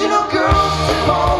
Emotional girls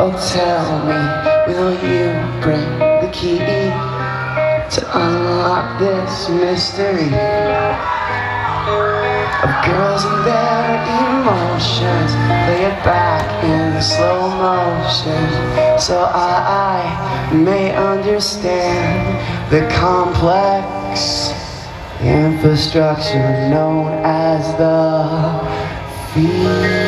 Oh, tell me, will you bring the key to unlock this mystery of girls and their emotions? Lay it back in slow motion so I may understand the complex infrastructure known as the field